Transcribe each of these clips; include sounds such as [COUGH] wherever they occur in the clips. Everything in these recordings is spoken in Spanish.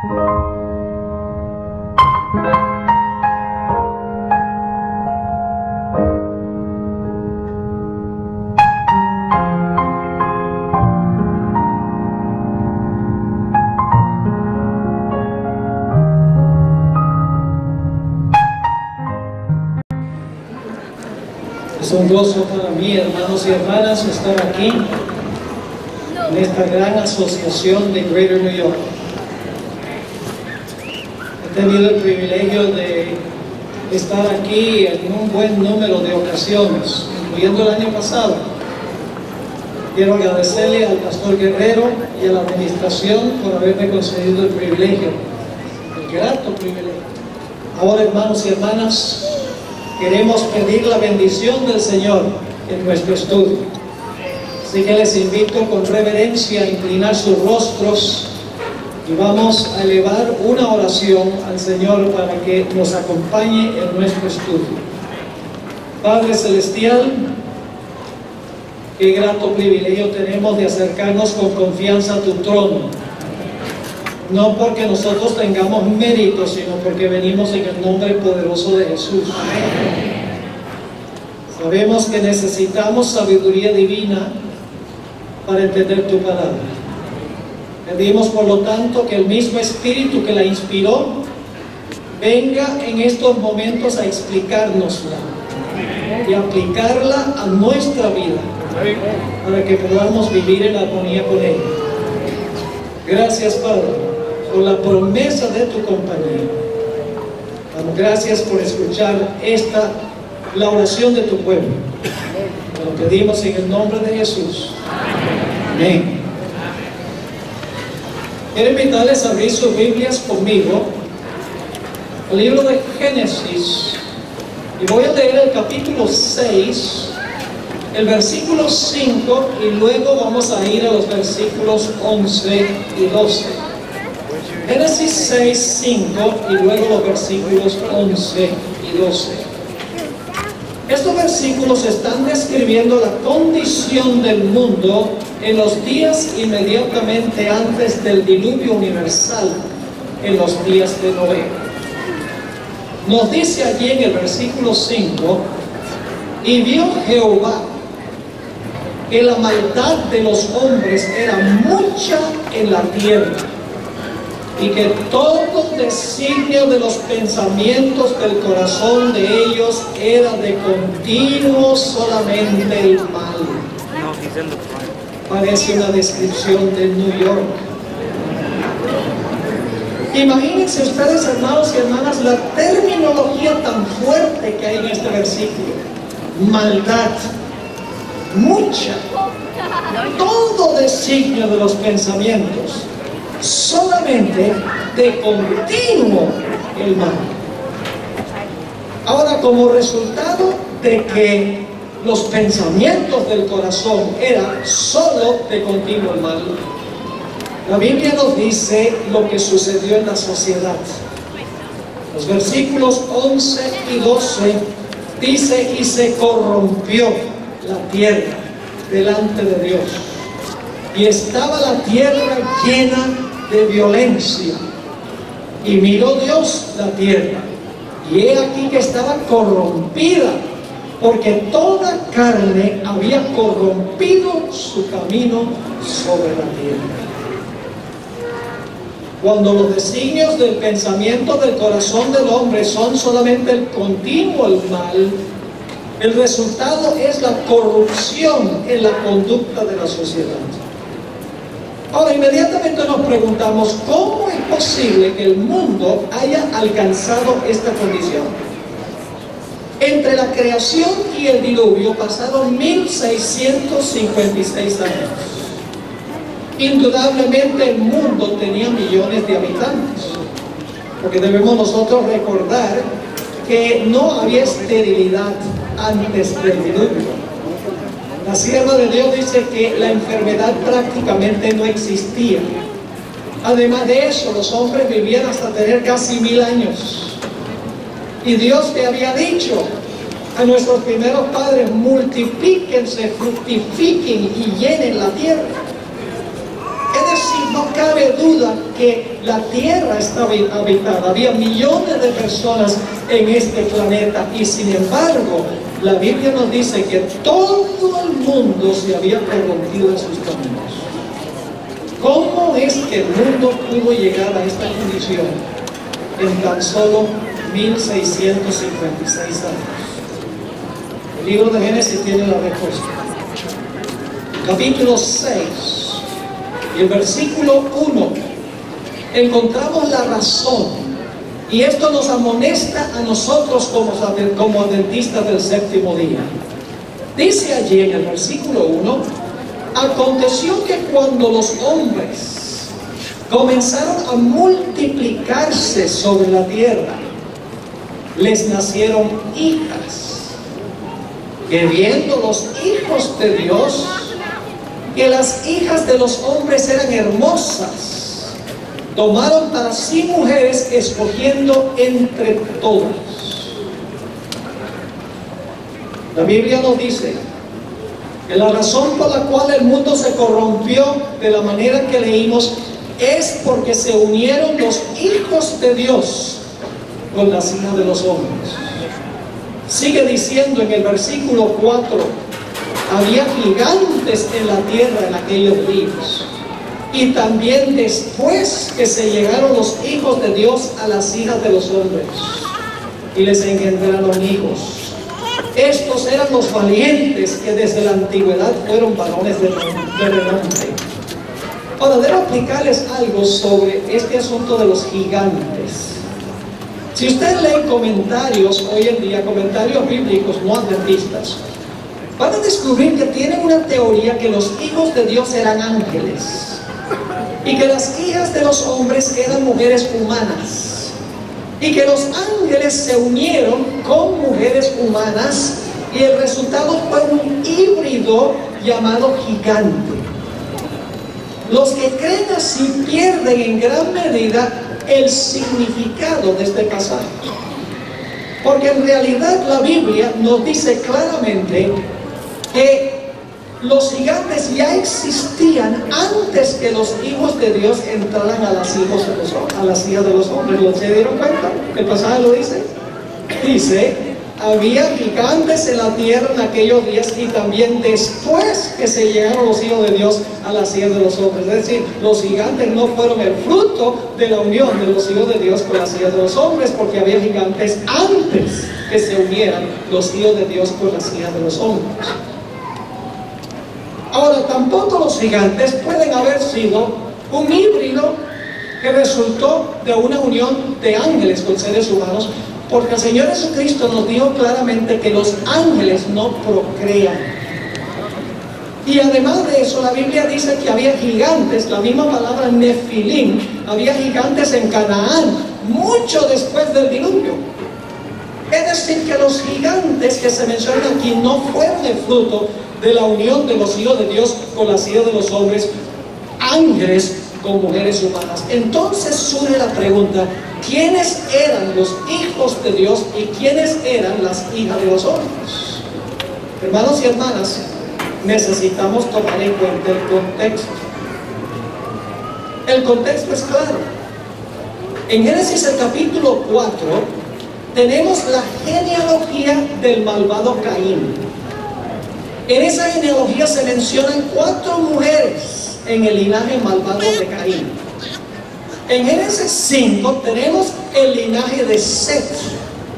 Es un gozo para mí, hermanos y hermanas, estar aquí en esta gran asociación de Greater New York. Tenido el privilegio de estar aquí en un buen número de ocasiones, incluyendo el año pasado. Quiero agradecerle al pastor Guerrero y a la administración por haberme concedido el privilegio, el grato privilegio. Ahora, hermanos y hermanas, queremos pedir la bendición del Señor en nuestro estudio. Así que les invito con reverencia a inclinar sus rostros y vamos a elevar una oración al Señor para que nos acompañe en nuestro estudio. Padre Celestial, qué grato privilegio tenemos de acercarnos con confianza a tu trono. No porque nosotros tengamos mérito, sino porque venimos en el nombre poderoso de Jesús. Sabemos que necesitamos sabiduría divina para entender tu palabra. Pedimos por lo tanto que el mismo Espíritu que la inspiró venga en estos momentos a explicárnosla y aplicarla a nuestra vida para que podamos vivir en armonía con ella. Gracias Padre por la promesa de tu compañía. Gracias por escuchar esta, la oración de tu pueblo. Lo pedimos en el nombre de Jesús. Amén. Quiero invitarles a abrir sus Biblias conmigo el libro de Génesis y voy a leer el capítulo 6, el versículo 5 y luego vamos a ir a los versículos 11 y 12. Génesis 6, 5 y luego los versículos 11 y 12. Estos versículos están describiendo la condición del mundo en los días inmediatamente antes del diluvio universal, en los días de Noé. Nos dice allí en el versículo 5, y vio Jehová que la maldad de los hombres era mucha en la tierra y que todo designio de los pensamientos del corazón de ellos era de continuo solamente el mal. Parece una descripción de New York. Imagínense ustedes, hermanos y hermanas, la terminología tan fuerte que hay en este versículo. Maldad, mucha, todo designio de los pensamientos solamente de continuo el mal. Ahora, como resultado de que los pensamientos del corazón eran solo de continuo el mal, la Biblia nos dice lo que sucedió en la sociedad. Los versículos 11 y 12 dice, y se corrompió la tierra delante de Dios. Y estaba la tierra llena de violencia. Y miró Dios la tierra. Y he aquí que estaba corrompida, porque toda carne había corrompido su camino sobre la tierra. Cuando los designios del pensamiento del corazón del hombre son solamente el continuo el mal, el resultado es la corrupción en la conducta de la sociedad. Ahora, inmediatamente nos preguntamos, ¿cómo es posible que el mundo haya alcanzado esta condición? Entre la creación y el diluvio pasaron 1656 años. Indudablemente el mundo tenía millones de habitantes, porque debemos nosotros recordar que no había esterilidad antes del diluvio. La sierva de Dios dice que la enfermedad prácticamente no existía. Además de eso, los hombres vivían hasta tener casi mil años. Y Dios te había dicho a nuestros primeros padres, multiplíquense, fructifiquen y llenen la tierra. Es decir, no cabe duda que la tierra estaba habitada. Había millones de personas en este planeta y sin embargo la Biblia nos dice que todo el mundo se había corrompido en sus caminos. ¿Cómo es que el mundo pudo llegar a esta condición en tan solo 1656 años? El libro de Génesis tiene la respuesta. Capítulo 6 y el versículo 1 encontramos la razón y esto nos amonesta a nosotros como, como adventistas del séptimo día. Dice allí en el versículo 1, aconteció que cuando los hombres comenzaron a multiplicarse sobre la tierra, les nacieron hijas, que viendo los hijos de Dios, que las hijas de los hombres eran hermosas, tomaron para sí mujeres escogiendo entre todas. La Biblia nos dice que la razón por la cual el mundo se corrompió de la manera que leímos es porque se unieron los hijos de Dios con las hijas de los hombres. Sigue diciendo en el versículo 4, había gigantes en la tierra en aquellos días y también después que se llegaron los hijos de Dios a las hijas de los hombres y les engendraron hijos. Estos eran los valientes que desde la antigüedad fueron varones de, renombre. Ahora, debo explicarles algo sobre este asunto de los gigantes. Si usted lee comentarios hoy en día, comentarios bíblicos no adventistas, van a descubrir que tienen una teoría que los hijos de Dios eran ángeles y que las hijas de los hombres eran mujeres humanas y que los ángeles se unieron con mujeres humanas y el resultado fue un híbrido llamado gigante. Los que creen así pierden en gran medida el significado de este pasaje. Porque en realidad la Biblia nos dice claramente que los gigantes ya existían antes que los hijos de Dios entraran a las, de los, hijas de los hombres. ¿Lo se dieron cuenta? El pasaje lo dice. Dice, había gigantes en la tierra en aquellos días y también después que se llegaron los hijos de Dios a las hijas de los hombres. Es decir, los gigantes no fueron el fruto de la unión de los hijos de Dios con las hijas de los hombres, porque había gigantes antes que se unieran los hijos de Dios con las hijas de los hombres. Ahora, tampoco los gigantes pueden haber sido un híbrido que resultó de una unión de ángeles con seres humanos, porque el Señor Jesucristo nos dijo claramente que los ángeles no procrean. Y además de eso, la Biblia dice que había gigantes, la misma palabra nefilim, había gigantes en Canaán, mucho después del diluvio. Es decir, que los gigantes que se mencionan aquí no fueron el fruto de la unión de los hijos de Dios con las hijas de los hombres, ángeles con mujeres humanas. Entonces surge la pregunta, ¿quiénes eran los hijos de Dios y quiénes eran las hijas de los hombres? Hermanos y hermanas, necesitamos tomar en cuenta el contexto. El contexto es claro. En Génesis el capítulo 4 tenemos la genealogía del malvado Caín. En esa genealogía se mencionan cuatro mujeres en el linaje malvado de Caín. En Génesis 5 tenemos el linaje de Seth,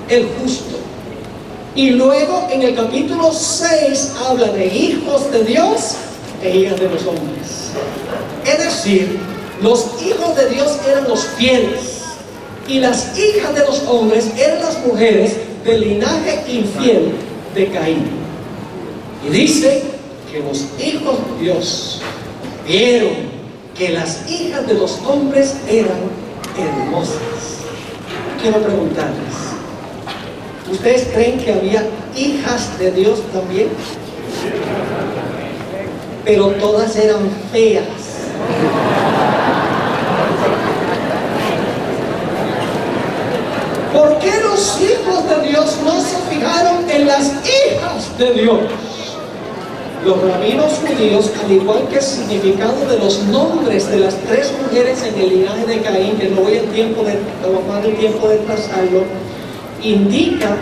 el justo. Y luego en el capítulo 6 habla de hijos de Dios e hijas de los hombres. Es decir, los hijos de Dios eran los fieles y las hijas de los hombres eran las mujeres del linaje infiel de Caín. Y dice que los hijos de Dios vieron que las hijas de los hombres eran hermosas. Quiero preguntarles, ¿ustedes creen que había hijas de Dios también? Pero todas eran feas. ¿Por qué los hijos de Dios no se fijaron en las hijas de Dios? Los rabinos judíos, al igual que el significado de los nombres de las tres mujeres en el linaje de Caín, que no voy a tiempo de tomar el tiempo de trazarlo, indica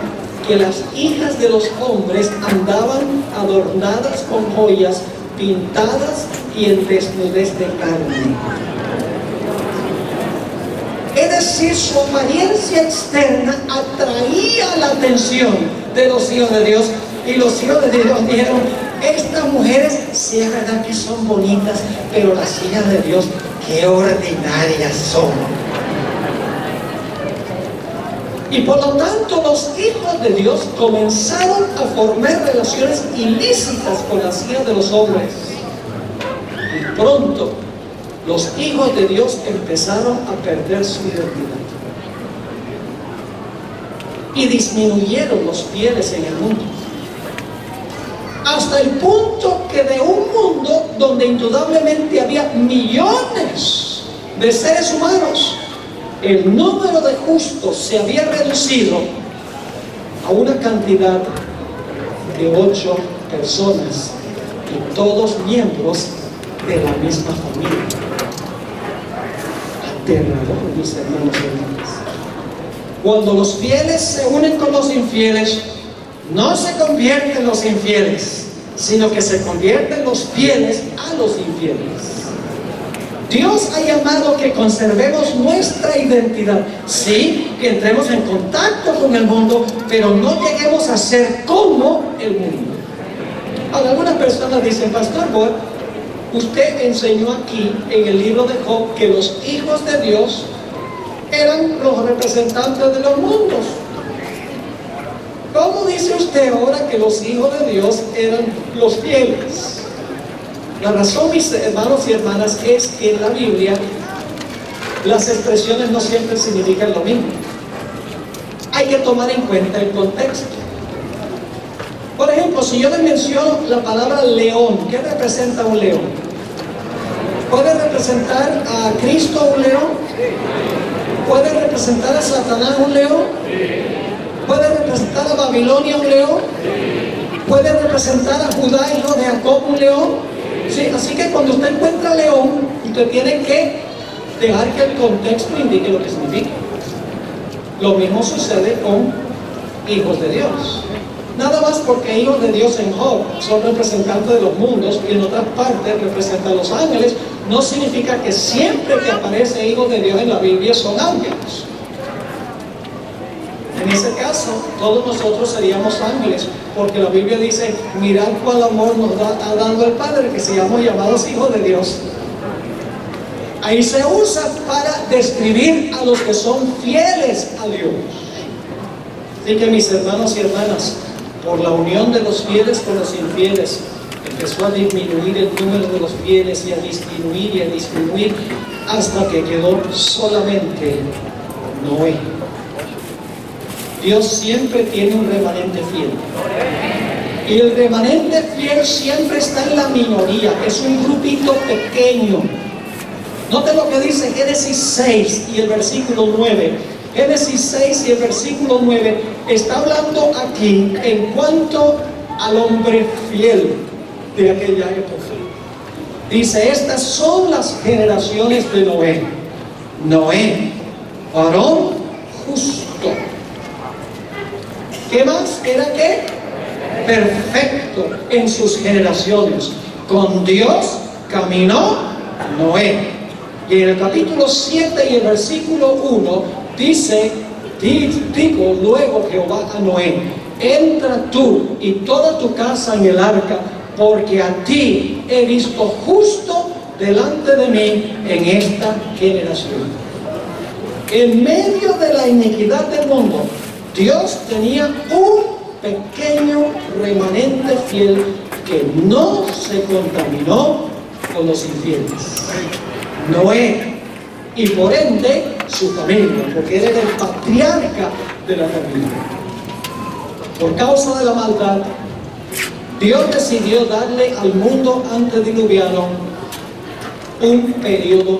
que las hijas de los hombres andaban adornadas con joyas, pintadas y en desnudez de carne. Es decir, su apariencia externa atraía la atención de los hijos de Dios y los hijos de Dios dijeron, estas mujeres sí es verdad que son bonitas, pero las hijas de Dios, qué ordinarias son. Y por lo tanto los hijos de Dios comenzaron a formar relaciones ilícitas con las hijas de los hombres. Y pronto los hijos de Dios empezaron a perder su identidad. Y disminuyeron los fieles en el mundo hasta el punto que de un mundo donde indudablemente había millones de seres humanos, el número de justos se había reducido a una cantidad de ocho personas y todos miembros de la misma familia. Aterrador, mis hermanos y hermanas. Cuando los fieles se unen con los infieles, no se convierten los infieles, sino que se convierten los fieles a los infieles. Dios ha llamado que conservemos nuestra identidad. Sí, que entremos en contacto con el mundo, pero no lleguemos a ser como el mundo. Ahora, algunas personas dicen, Pastor Boy, usted enseñó aquí en el libro de Job que los hijos de Dios eran los representantes de los mundos. ¿Cómo dice usted ahora que los hijos de Dios eran los fieles? La razón, mis hermanos y hermanas, es que en la Biblia las expresiones no siempre significan lo mismo. Hay que tomar en cuenta el contexto. Por ejemplo, si yo le menciono la palabra león, ¿qué representa un león? ¿Puede representar a Cristo un león? ¿Puede representar a Satanás un león? ¿Puede representar a Babilonia un león? ¿Puede representar a Judá, hijo de Jacob, un león? Sí, así que cuando usted encuentra león, usted tiene que dejar que el contexto indique lo que significa. Lo mismo sucede con hijos de Dios. Nada más porque hijos de Dios en Job son representantes de los mundos y en otras partes representan a los ángeles, no significa que siempre que aparece hijos de Dios en la Biblia son ángeles. En ese caso, todos nosotros seríamos ángeles, porque la Biblia dice, mirad cuál amor nos ha dado el Padre, que seamos llamados hijos de Dios. Ahí se usa para describir a los que son fieles a Dios. Así que mis hermanos y hermanas, por la unión de los fieles con los infieles, empezó a disminuir el número de los fieles y a disminuir y a disminuir hasta que quedó solamente Noé. Dios siempre tiene un remanente fiel. Y el remanente fiel siempre está en la minoría, es un grupito pequeño. Note lo que dice Génesis 6 y el versículo 9. Génesis 6 y el versículo 9 está hablando aquí en cuanto al hombre fiel de aquella época. Dice, estas son las generaciones de Noé. Noé, varón justo ¿Qué más? Era que perfecto en sus generaciones. Con Dios caminó Noé. Y en el capítulo 7 y el versículo 1 dice, digo luego Jehová a Noé, entra tú y toda tu casa en el arca, porque a ti he visto justo delante de mí en esta generación. En medio de la iniquidad del mundo, Dios tenía un pequeño remanente fiel que no se contaminó con los infieles. Noé y por ende su familia, porque él era el patriarca de la familia. Por causa de la maldad, Dios decidió darle al mundo antediluviano un periodo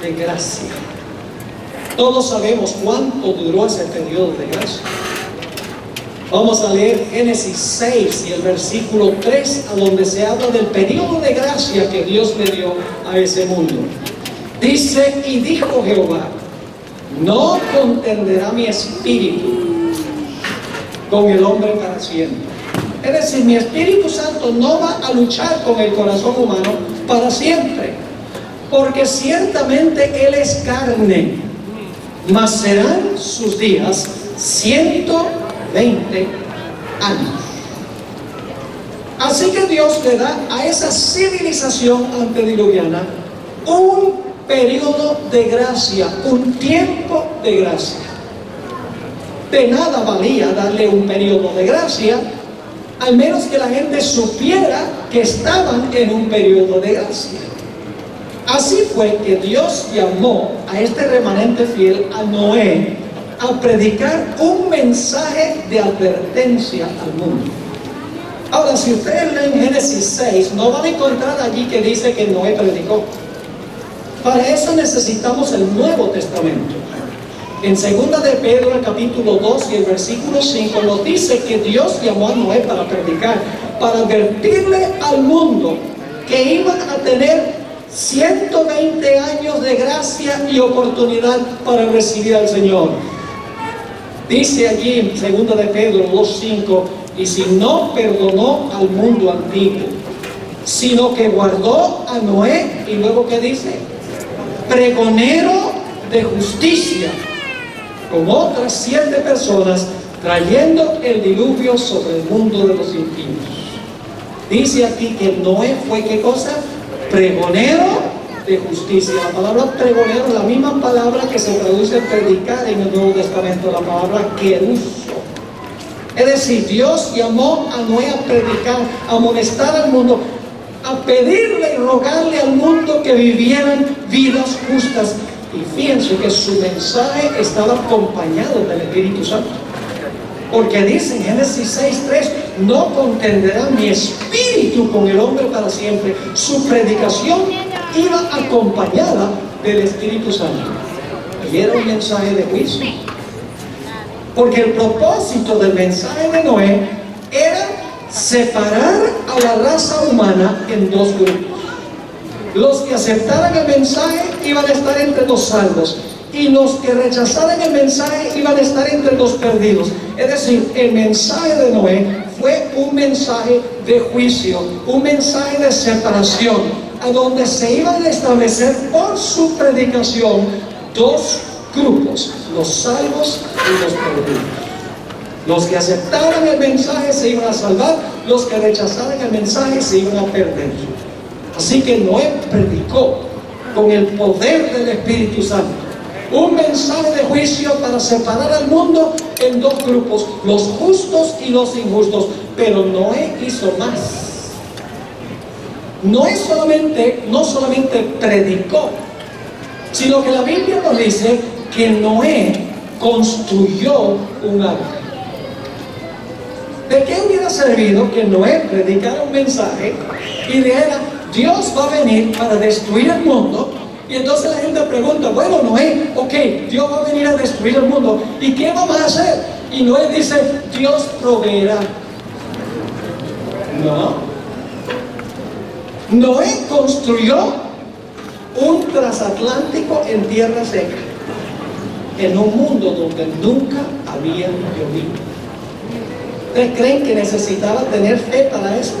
de gracia. Todos sabemos cuánto duró ese periodo de gracia. Vamos a leer Génesis 6 y el versículo 3, a donde se habla del periodo de gracia que Dios le dio a ese mundo. Dice, y dijo Jehová, no contenderá mi espíritu con el hombre para siempre. Es decir, mi Espíritu Santo no va a luchar con el corazón humano para siempre, porque ciertamente Él es carne, mas serán sus días 120 años. Así que Dios le da a esa civilización antediluviana un periodo de gracia, un tiempo de gracia. De nada valía darle un periodo de gracia, al menos que la gente supiera que estaban en un periodo de gracia. Así fue que Dios llamó a este remanente fiel, a Noé, a predicar un mensaje de advertencia al mundo. Ahora, si ustedes leen Génesis 6, no van a encontrar allí que dice que Noé predicó. Para eso necesitamos el Nuevo Testamento. En segunda de Pedro, el capítulo 2 y el versículo 5, nos dice que Dios llamó a Noé para predicar, para advertirle al mundo que iban a tener 120 años de gracia y oportunidad para recibir al Señor. Dice allí segunda de Pedro 2.5, y si no perdonó al mundo antiguo, sino que guardó a Noé, y luego que dice, pregonero de justicia, con otras siete personas, trayendo el diluvio sobre el mundo de los impíos. Dice aquí que Noé fue qué cosa? Pregonero de justicia. La palabra pregonero es la misma palabra que se traduce predicar en el Nuevo Testamento, la palabra queruso. Es decir, Dios llamó a Noé a predicar, a molestar al mundo, a pedirle y rogarle al mundo que vivieran vidas justas. Y fíjense que su mensaje estaba acompañado del Espíritu Santo. Porque dice en Génesis 6.3, no contenderá mi espíritu con el hombre para siempre. Su predicación iba acompañada del Espíritu Santo. Y era un mensaje de juicio. Porque el propósito del mensaje de Noé era separar a la raza humana en dos grupos. Los que aceptaran el mensaje iban a estar entre los salvos y los que rechazaran el mensaje iban a estar entre los perdidos. Es decir, el mensaje de Noé fue un mensaje de juicio, un mensaje de separación, a donde se iban a establecer por su predicación dos grupos, los salvos y los perdidos. Los que aceptaran el mensaje se iban a salvar, los que rechazaran el mensaje se iban a perder. Así que Noé predicó con el poder del Espíritu Santo un mensaje de juicio para separar al mundo en dos grupos, los justos y los injustos. Pero Noé hizo más. Noé solamente, no solamente predicó, sino que la Biblia nos dice que Noé construyó un arca. ¿De qué hubiera servido que Noé predicara un mensaje y dijera, Dios va a venir para destruir el mundo? Y entonces la gente pregunta, bueno Noé, ok, Dios va a venir a destruir el mundo, ¿y qué vamos a hacer? Y Noé dice, Dios proveerá. No. Noé construyó un transatlántico en tierra seca, en un mundo donde nunca había llovido. ¿Ustedes creen que necesitaba tener fe para eso?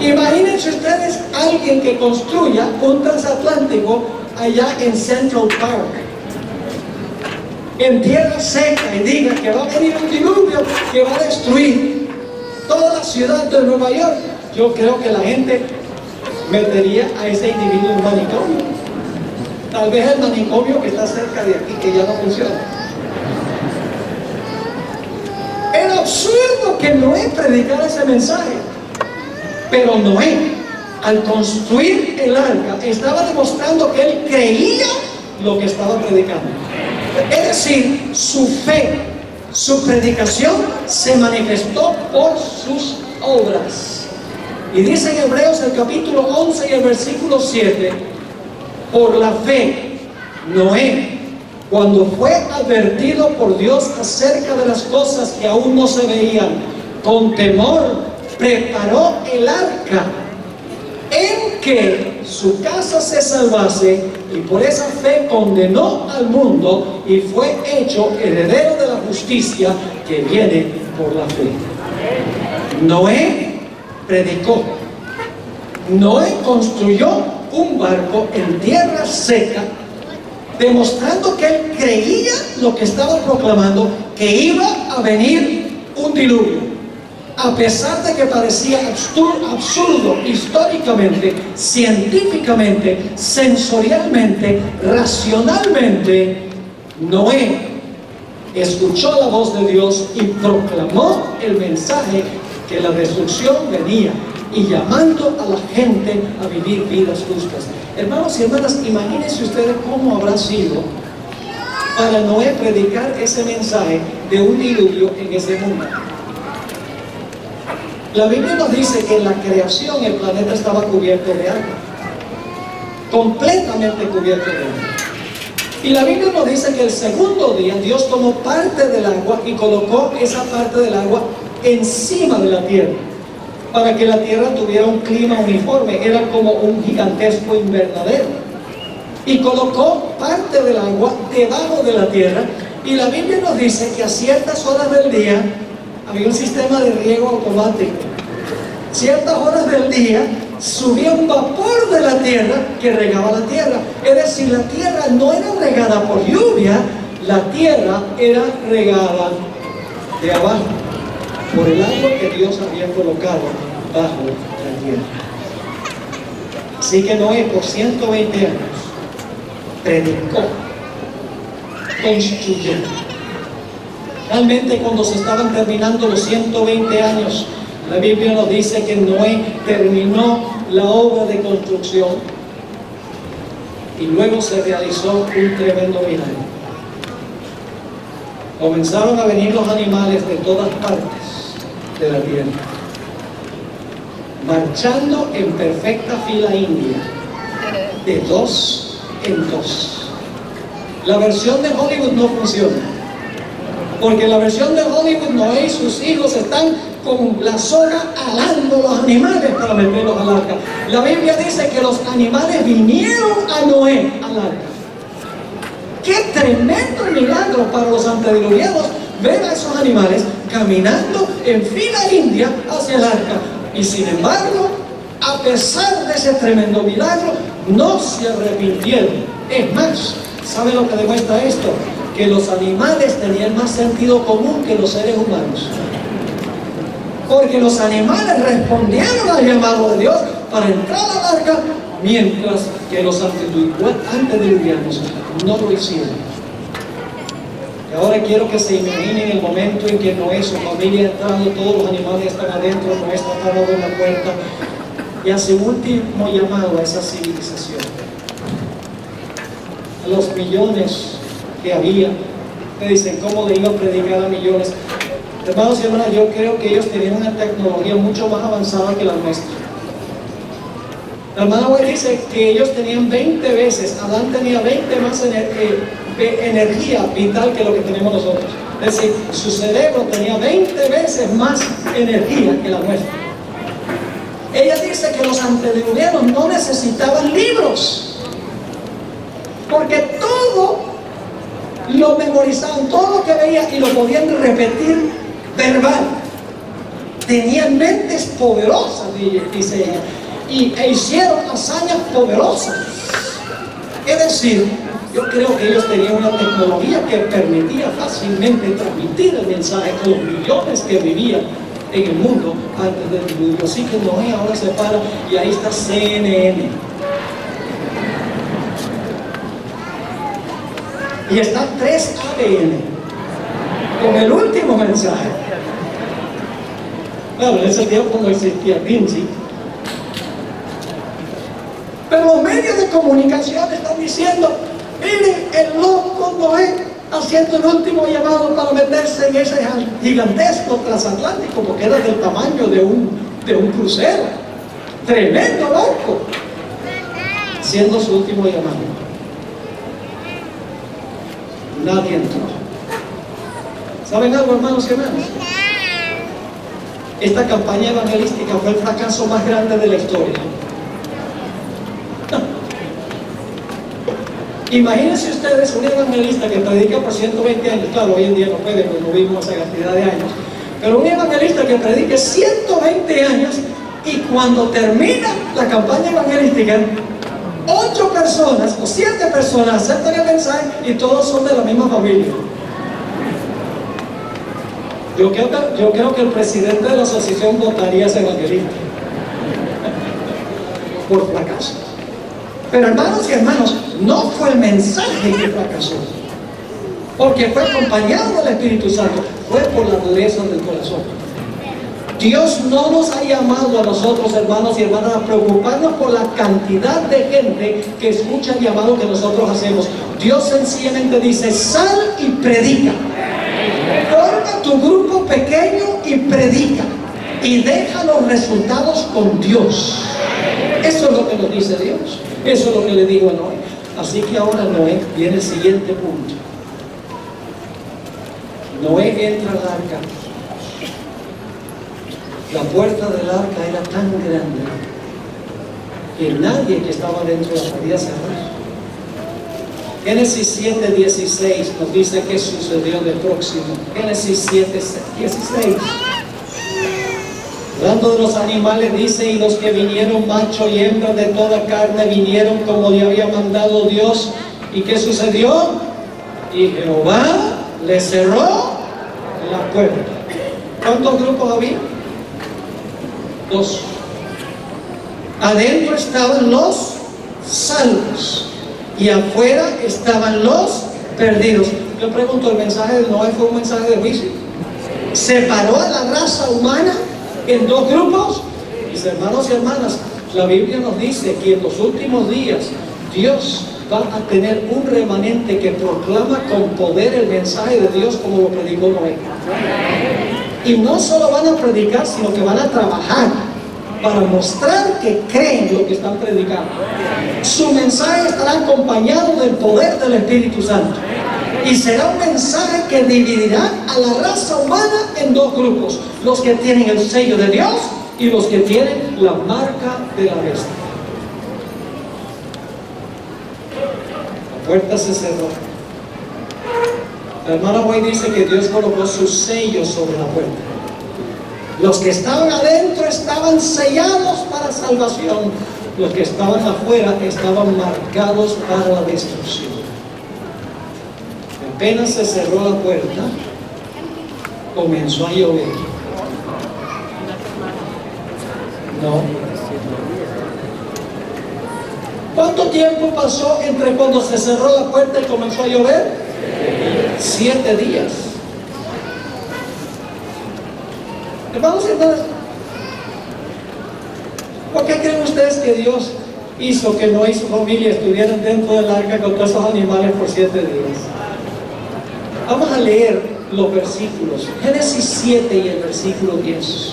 Imagínense ustedes alguien que construya un transatlántico allá en Central Park, en tierra seca, y diga que va a venir un diluvio que va a destruir toda la ciudad de Nueva York. Yo creo que la gente metería a ese individuo en un manicomio. Tal vez el manicomio que está cerca de aquí, que ya no funciona. Era absurdo que Noé predicara ese mensaje. Pero Noé, al construir el arca, estaba demostrando que él creía lo que estaba predicando. Es decir, su fe, su predicación se manifestó por sus obras. Y dice en Hebreos el capítulo 11 y el versículo 7, por la fe, Noé, cuando fue advertido por Dios acerca de las cosas que aún no se veían, con temor preparó el arca en que su casa se salvase y por esa fe condenó al mundo y fue hecho heredero de la justicia que viene por la fe. Noé predicó. Noé construyó un barco en tierra seca, demostrando que él creía lo que estaba proclamando, que iba a venir un diluvio a pesar de que parecía absurdo, históricamente, científicamente, sensorialmente, racionalmente, Noé escuchó la voz de Dios y proclamó el mensaje que la destrucción venía y llamando a la gente a vivir vidas justas. Hermanos y hermanas, imagínense ustedes cómo habrá sido para Noé predicar ese mensaje de un diluvio en ese mundo. La Biblia nos dice que en la creación el planeta estaba cubierto de agua. Completamente cubierto de agua. Y la Biblia nos dice que el segundo día Dios tomó parte del agua y colocó esa parte del agua encima de la tierra. Para que la tierra tuviera un clima uniforme. Era como un gigantesco invernadero. Y colocó parte del agua debajo de la tierra. Y la Biblia nos dice que a ciertas horas del día había un sistema de riego automático. Ciertas horas del día subía un vapor de la tierra que regaba la tierra. Es decir, la tierra no era regada por lluvia, la tierra era regada de abajo, por el agua que Dios había colocado bajo la tierra. Así que Noé por 120 años predicó, construyó, Realmente cuando se estaban terminando los 120 años, la Biblia nos dice que Noé terminó la obra de construcción y luego se realizó un tremendo milagro. Comenzaron a venir los animales de todas partes de la tierra, marchando en perfecta fila india, de dos en dos. La versión de Hollywood no funciona. Porque la versión de Hollywood, Noé y sus hijos están con la soga alando los animales para meterlos al arca. La Biblia dice que los animales vinieron a Noé al arca. Qué tremendo milagro para los antediluvianos ver a esos animales caminando en fila india hacia el arca. Y sin embargo, a pesar de ese tremendo milagro, no se arrepintieron. Es más, ¿sabe lo que demuestra esto? Que los animales tenían más sentido común que los seres humanos. Porque los animales respondieron al llamado de Dios para entrar a la arca, mientras que los antediluvianos no lo hicieron. Y ahora quiero que se imaginen el momento en que Noé, su familia entrando, todos los animales están adentro, Noé está parado en la puerta y hace último llamado a esa civilización. Los millones había. Me dicen, ¿cómo le iba a predicar a millones? Hermanos y hermanas, yo creo que ellos tenían una tecnología mucho más avanzada que la nuestra. La hermana White dice que ellos tenían 20 veces, Adán tenía 20 más eh, energía vital que lo que tenemos nosotros. Es decir, su cerebro tenía 20 veces más energía que la nuestra. Ella dice que los antediluvianos no necesitaban libros, porque lo memorizaban, todo lo que veían y lo podían repetir verbal. Tenían mentes poderosas, dice ella, y e hicieron hazañas poderosas. Es decir, yo creo que ellos tenían una tecnología que permitía fácilmente transmitir el mensaje a los millones que vivían en el mundo antes del diluvio. Así que Noé ahora se para y ahí está CNN y está tres ADN con el último mensaje. Claro, en ese tiempo no existía Vinci. Pero los medios de comunicación están diciendo, miren el loco Noé haciendo el último llamado para meterse en ese gigantesco transatlántico, porque era del tamaño de un, de un crucero. Tremendo loco. Haciendo su último llamado. Nadie. ¿Saben algo, hermanos y hermanas? Esta campaña evangelística fue el fracaso más grande de la historia. [LAUGHS] Imagínense ustedes un evangelista que predica por 120 años, claro, hoy en día no puede, porque no vivimos esa cantidad de años, pero un evangelista que predique 120 años y cuando termina la campaña evangelística, ocho personas o siete personas aceptan el mensaje y todos son de la misma familia. Yo creo, que, el presidente de la asociación votaría a ese evangelista [LAUGHS] por fracaso. Pero hermanos y hermanos, no fue el mensaje que fracasó, porque fue acompañado del Espíritu Santo, fue por la dureza del corazón. Dios no nos ha llamado a nosotros, hermanos y hermanas, a preocuparnos por la cantidad de gente que escucha el llamado que nosotros hacemos. Dios sencillamente dice, sal y predica tu grupo pequeño y predica. Y deja los resultados con Dios. Eso es lo que nos dice Dios. Eso es lo que le digo a Noé. Así que ahora Noé viene el siguiente punto. Noé entra al arca. La puerta del arca era tan grande que nadie que estaba dentro la podía cerrar. Génesis 7, 16 nos dice qué sucedió de próximo. Génesis 7, 16. Hablando de los animales, dice, y los que vinieron macho y hembra de toda carne vinieron como le había mandado Dios. ¿Y qué sucedió? Y Jehová le cerró la puerta. ¿Cuántos grupos había? Dos. Adentro estaban los salvos y afuera estaban los perdidos. Yo pregunto, ¿el mensaje de Noé fue un mensaje de juicio? ¿Separó a la raza humana en dos grupos? Mis hermanos y hermanas, la Biblia nos dice que en los últimos días Dios va a tener un remanente que proclama con poder el mensaje de Dios como lo predicó Noé. Y no solo van a predicar, sino que van a trabajar para mostrar que creen lo que están predicando. Su mensaje estará acompañado del poder del Espíritu Santo. Y será un mensaje que dividirá a la raza humana en dos grupos. Los que tienen el sello de Dios y los que tienen la marca de la bestia. La puerta se cerró. La hermana White dice que Dios colocó su sello sobre la puerta. Los que estaban adentro estaban sellados para salvación. Los que estaban afuera estaban marcados para la destrucción. Apenas se cerró la puerta, comenzó a llover. No. ¿Cuánto tiempo pasó entre cuando se cerró la puerta y comenzó a llover? Siete días. Hermanos y hermanas, ¿por qué creen ustedes que Dios hizo que Noé y su familia estuvieran dentro del arca con todos esos animales por siete días? Vamos a leer los versículos. Génesis 7 y el versículo 10.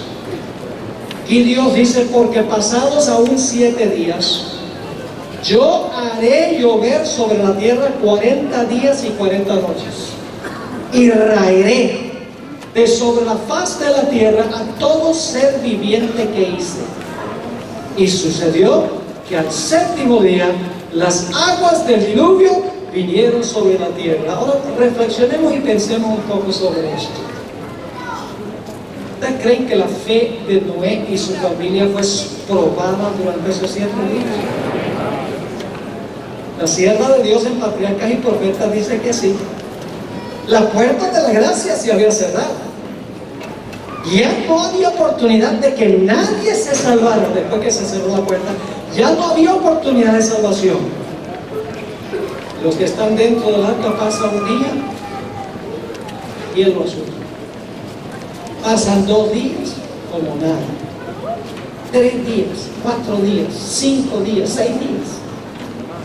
Y Dios dice, porque pasados aún siete días, yo haré llover sobre la tierra 40 días y 40 noches. Y raeré de sobre la faz de la tierra a todo ser viviente que hice. Y sucedió que al séptimo día las aguas del diluvio vinieron sobre la tierra. Ahora reflexionemos y pensemos un poco sobre esto. ¿Ustedes creen que la fe de Noé y su familia fue probada durante esos siete días? La sierra de Dios en Patriarcas y Profetas dice que sí. La puerta de la gracia se había cerrado. Ya no había oportunidad de que nadie se salvara después que se cerró la puerta. Ya no había oportunidad de salvación. Los que están dentro del arca pasan un día y el otro. Pasan dos días como nada. Tres días, cuatro días, cinco días, seis días,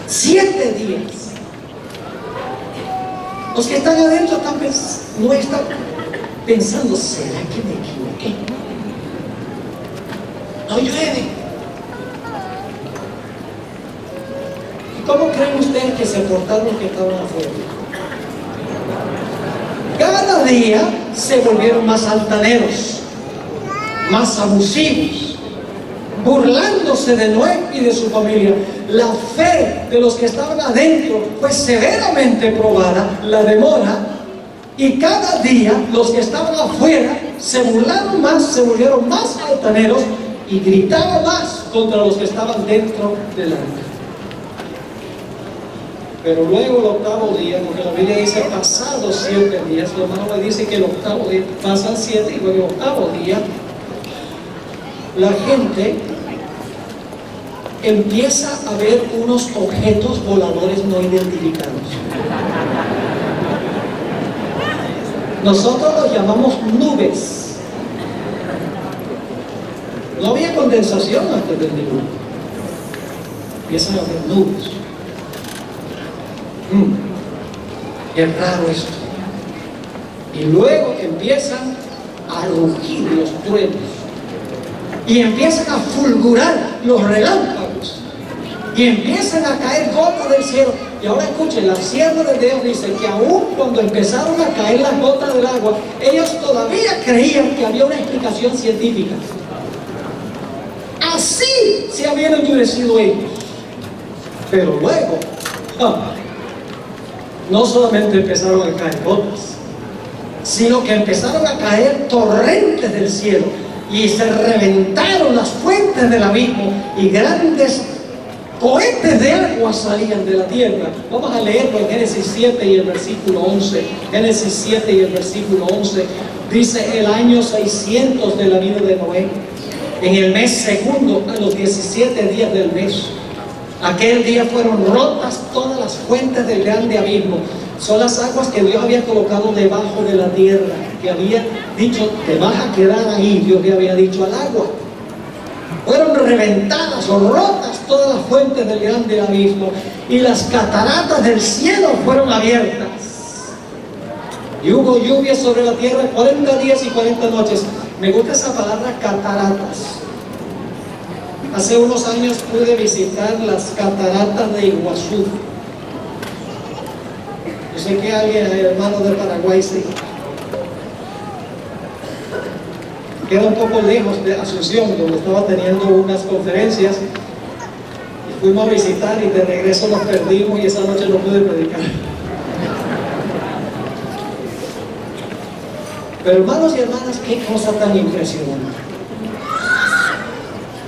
siete días. Los que están adentro están, no están pensando, ¿será que me equivoqué? No llueve. ¿Y cómo creen ustedes que se portaron los que estaban afuera? cada día se volvieron más altaneros, más abusivos, burlándose de Noé y de su familia. La fe de los que estaban adentro fue severamente probada, la demora, y cada día los que estaban afuera se burlaron más, se volvieron más altaneros y gritaban más contra los que estaban dentro del arca. Pero luego el octavo día, porque la Biblia dice pasados siete días, los hermano me dice que el octavo día, pasan siete y luego el octavo día, la gente empieza a ver unos objetos voladores no identificados. Nosotros los llamamos nubes. No había condensación antes del diluvio. Empiezan a ver nubes. Mm. Es raro esto. Y luego empiezan a rugir los truenos. Y empiezan a fulgurar los relámpagos. Y empiezan a caer gotas del cielo. Y ahora escuchen, la sierva de Dios dice que aún cuando empezaron a caer las gotas del agua, ellos todavía creían que había una explicación científica. Así se habían endurecido ellos. Pero luego, ah, no solamente empezaron a caer gotas, sino que empezaron a caer torrentes del cielo y se reventaron las fuentes del abismo y grandes cohetes de agua salían de la tierra. Vamos a leerlo en Génesis 7 y el versículo 11. Génesis 7 y el versículo 11 dice el año 600 de la vida de Noé. En el mes segundo, a los 17 días del mes, aquel día fueron rotas todas las fuentes del grande abismo. Son las aguas que Dios había colocado debajo de la tierra, que había dicho, te vas a quedar ahí, Dios le había dicho al agua. Fueron reventadas o rotas todas las fuentes del grande abismo y las cataratas del cielo fueron abiertas. Y hubo lluvia sobre la tierra 40 días y 40 noches. Me gusta esa palabra cataratas. Hace unos años pude visitar las cataratas de Iguazú. Yo sé que alguien, hermano de Paraguay, sí. Queda un poco lejos de Asunción, donde estaba teniendo unas conferencias. Fuimos a visitar y de regreso nos perdimos y esa noche no pude predicar. Pero hermanos y hermanas, qué cosa tan impresionante.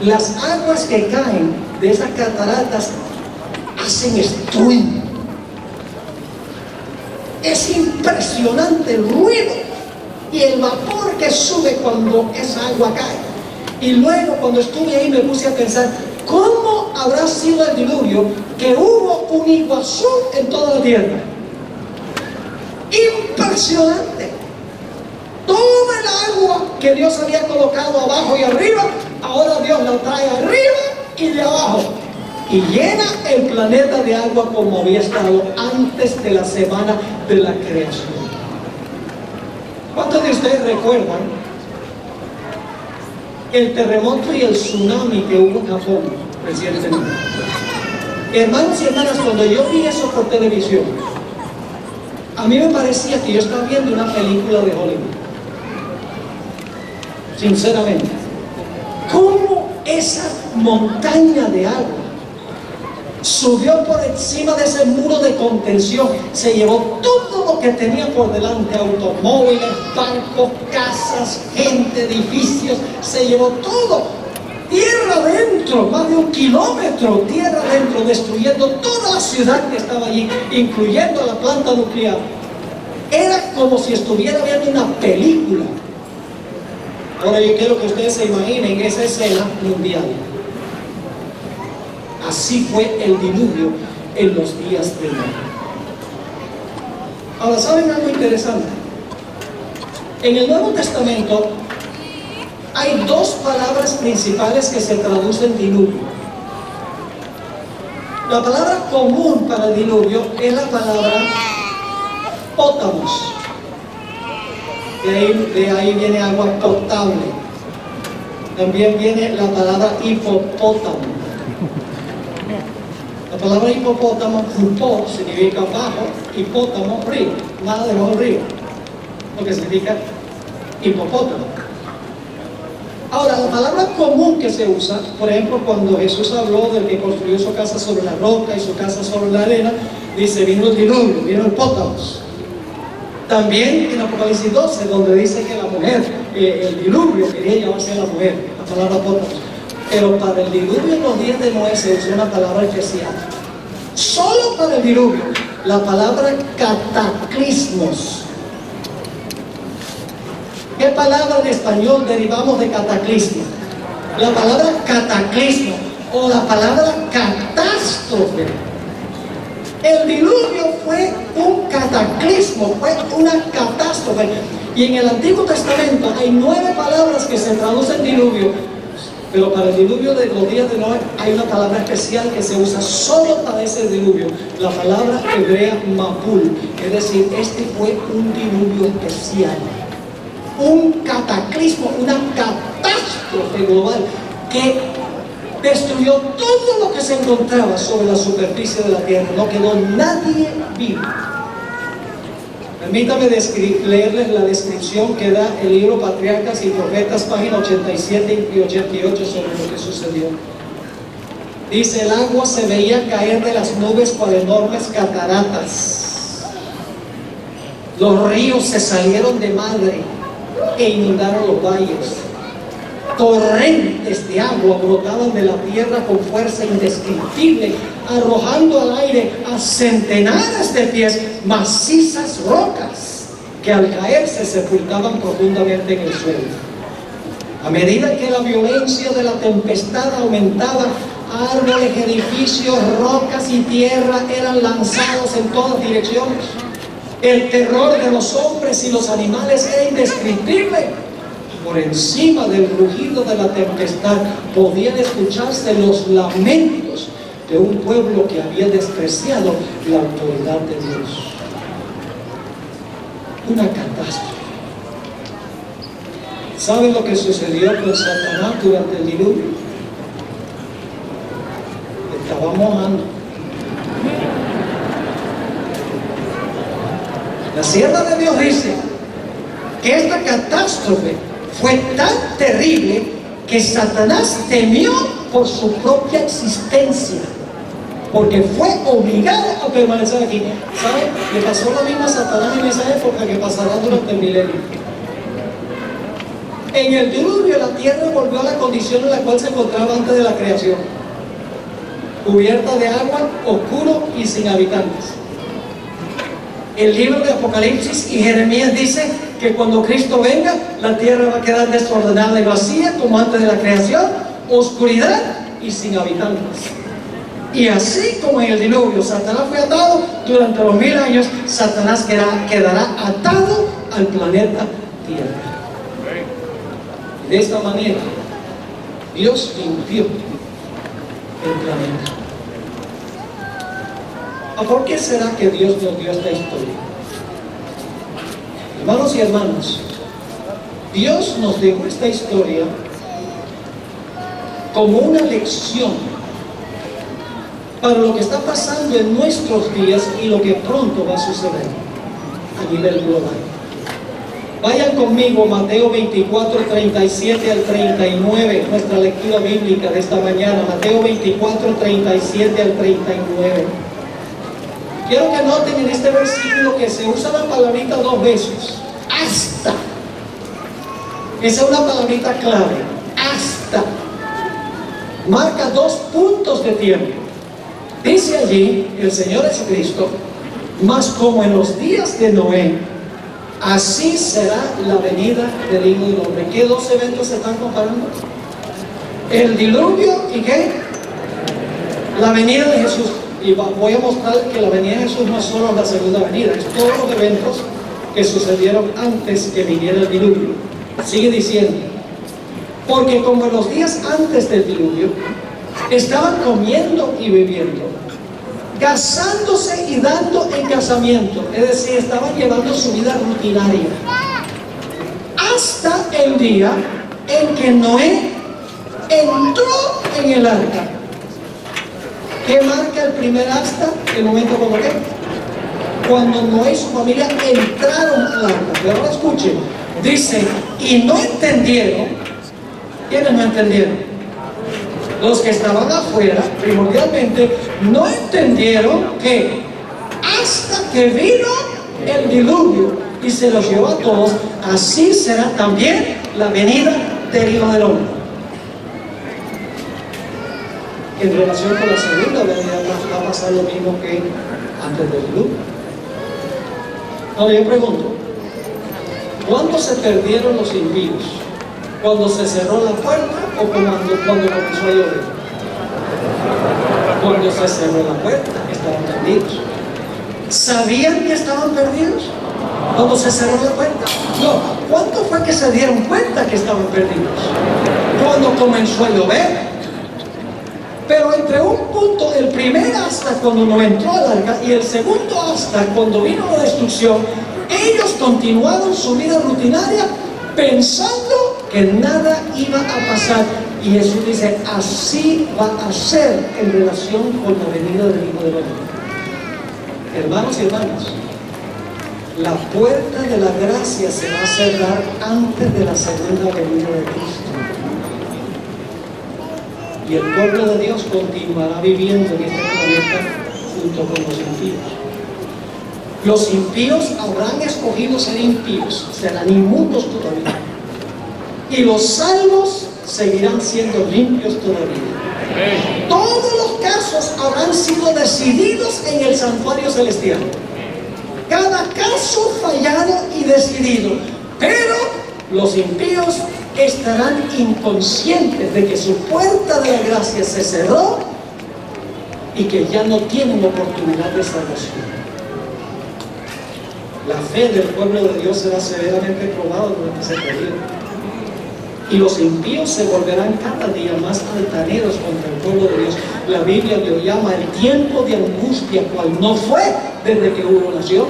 Las aguas que caen de esas cataratas hacen estruendo. Es impresionante el ruido y el vapor que sube cuando esa agua cae. Y luego cuando estuve ahí me puse a pensar, ¿cómo habrá sido el diluvio que hubo un iguazú en toda la tierra? Impresionante. Toda el agua que Dios había colocado abajo y arriba, ahora Dios la trae arriba y de abajo. Y llena el planeta de agua como había estado antes de la semana de la creación. ¿Cuántos de ustedes recuerdan el terremoto y el tsunami que hubo en Japón recientemente? Hermanos y hermanas, cuando yo vi eso por televisión, a mí me parecía que yo estaba viendo una película de Hollywood. Sinceramente. ¿Cómo esa montaña de agua subió por encima de ese muro de contención, se llevó todo lo que tenía por delante, automóviles, bancos, casas, gente, edificios, se llevó todo, tierra adentro, más de un kilómetro, tierra adentro, destruyendo toda la ciudad que estaba allí, incluyendo la planta nuclear. Era como si estuviera viendo una película. Ahora yo quiero que ustedes se imaginen esa escena mundial. Así fue el diluvio en los días de Noé. Ahora, ¿saben algo interesante? En el Nuevo Testamento hay dos palabras principales que se traducen diluvio. La palabra común para el diluvio es la palabra pótamos. De ahí, de ahí viene agua potable. También viene la palabra hipopótamo. La palabra hipopótamo, hupó, significa bajo, hipótamo, río, nada de bajo río. lo que significa hipopótamo. Ahora, la palabra común que se usa, por ejemplo, cuando Jesús habló del que construyó su casa sobre la roca y su casa sobre la arena, dice, vino el diluvio, vino el pótamos. También en Apocalipsis 12, donde dice que la mujer, eh, el diluvio quería llevarse a la mujer, la palabra pótamos. Pero para el diluvio en los días de Noé se usó una palabra especial. Solo para el diluvio, la palabra cataclismos. ¿Qué palabra en español derivamos de cataclismo? La palabra cataclismo o la palabra catástrofe. El diluvio fue un cataclismo, fue una catástrofe. Y en el Antiguo Testamento hay nueve palabras que se traducen diluvio, pero para el diluvio de los días de Noé hay una palabra especial que se usa solo para ese diluvio, la palabra hebrea mapul. Es decir, este fue un diluvio especial un cataclismo, una catástrofe global que destruyó todo lo que se encontraba sobre la superficie de la tierra. No quedó nadie vivo. Permítame leerles la descripción que da el libro Patriarcas y Profetas, página 87 y 88 sobre lo que sucedió. Dice, el agua se veía caer de las nubes por enormes cataratas. Los ríos se salieron de madre e inundaron los valles. Torrentes de agua brotaban de la tierra con fuerza indescriptible, arrojando al aire a centenares de pies macizas rocas que al caer se sepultaban profundamente en el suelo. A medida que la violencia de la tempestad aumentaba, árboles, edificios, rocas y tierra eran lanzados en todas direcciones. El terror de los hombres y los animales era indescriptible. Por encima del rugido de la tempestad podían escucharse los lamentos de un pueblo que había despreciado la autoridad de Dios. Una catástrofe. ¿Saben lo que sucedió con Satanás durante el diluvio? Estaba mojando. La sierva de Dios dice que esta catástrofe fue tan terrible que Satanás temió por su propia existencia, porque fue obligado a permanecer aquí. ¿Sabe? Le pasó lo mismo a Satanás en esa época que pasará durante el milenio. En el diluvio la tierra volvió a la condición en la cual se encontraba antes de la creación, cubierta de agua, oscuro y sin habitantes. El libro de Apocalipsis y Jeremías dice que cuando Cristo venga, la tierra va a quedar desordenada y vacía como antes de la creación, oscuridad y sin habitantes. Y así como en el diluvio Satanás fue atado, durante los mil años Satanás quedará, quedará atado al planeta Tierra. De esta manera, Dios limpió el planeta. ¿Por qué será que Dios nos dio esta historia? Hermanos y hermanas, Dios nos dejó esta historia como una lección para lo que está pasando en nuestros días y lo que pronto va a suceder a nivel global. Vayan conmigo Mateo 24, 37 al 39, nuestra lectura bíblica de esta mañana. Mateo 24, 37 al 39. Quiero que noten en este versículo que se usa la palabrita dos veces. Hasta. Esa es una palabrita clave. Hasta. Marca dos puntos de tiempo. Dice allí el Señor Jesucristo, más como en los días de Noé, así será la venida del Hijo del Hombre. ¿Qué dos eventos se están comparando? El diluvio y qué? La venida de Jesús y voy a mostrar que la venida de Jesús no es solo la segunda venida, es todos los eventos que sucedieron antes que viniera el diluvio. Sigue diciendo, porque como los días antes del diluvio, estaban comiendo y bebiendo, casándose y dando en casamiento, es decir, estaban llevando su vida rutinaria, hasta el día en que Noé entró en el arca ¿Qué marca el primer asta? El momento como qué? cuando Noé y su familia entraron al arca. Pero ahora escuchen, dice, y no entendieron, ¿quiénes no entendieron? Los que estaban afuera, primordialmente, no entendieron que hasta que vino el diluvio y se los llevó a todos, así será también la venida del Hijo del Hombre. En relación con la segunda venida va a pasar lo mismo que antes del diluvio. Ahora yo pregunto, ¿cuándo se perdieron los impíos? ¿Cuando se cerró la puerta o cuando, cuando comenzó a llover? Cuando se cerró la puerta, estaban perdidos. ¿Sabían que estaban perdidos? Cuando se cerró la puerta. No, ¿cuánto fue que se dieron cuenta que estaban perdidos? Cuando comenzó a llover. Pero entre un punto, el primer hasta cuando no entró al arca y el segundo hasta cuando vino la destrucción, ellos continuaron su vida rutinaria pensando que nada iba a pasar. Y Jesús dice, así va a ser en relación con la venida del Hijo del Hombre. Hermanos y hermanas, la puerta de la gracia se va a cerrar antes de la segunda venida de Cristo. Y el pueblo de Dios continuará viviendo en este planeta junto con los impíos. Los impíos habrán escogido ser impíos, serán inmundos todavía. Y los salvos seguirán siendo limpios todavía. Todos los casos habrán sido decididos en el santuario celestial. Cada caso fallado y decidido. Pero los impíos estarán inconscientes de que su puerta de la gracia se cerró y que ya no tienen oportunidad de salvación. La fe del pueblo de Dios será severamente probada durante ese periodo. Y los impíos se volverán cada día más altaneros contra el pueblo de Dios. La Biblia lo llama el tiempo de angustia, cual no fue desde que hubo nación.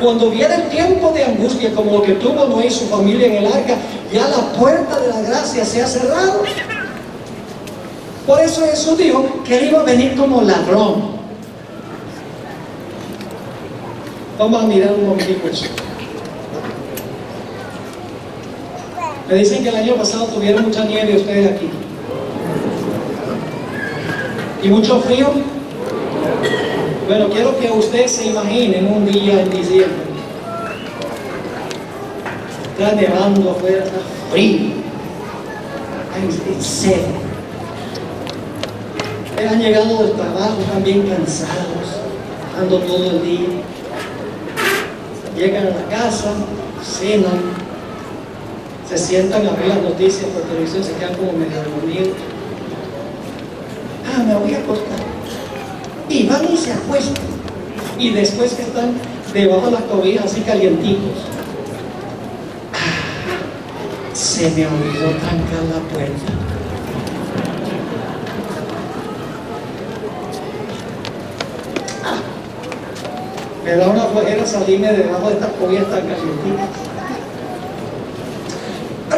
Cuando viene el tiempo de angustia, como lo que tuvo Noé y su familia en el arca, ya la puerta de la gracia se ha cerrado. Por eso Jesús dijo que él iba a venir como ladrón. Vamos a mirar un momentito eso. Me dicen que el año pasado tuvieron mucha nieve ustedes aquí. ¿Y mucho frío? Bueno, quiero que ustedes se imaginen un día en diciembre. Está nevando afuera, está frío. Hay sed. Han llegado del trabajo, están bien cansados, ando todo el día. Llegan a la casa, cenan, se sientan a ver las noticias por televisión, se quedan como medio dormidos. Ah, me voy a acostar y van y se acuestan. Y después que están debajo de las cobijas así calientitos, ¡ah! se me olvidó trancar la puerta. ¡Ah! da una flojera salirme debajo de estas cobijas tan calientitas.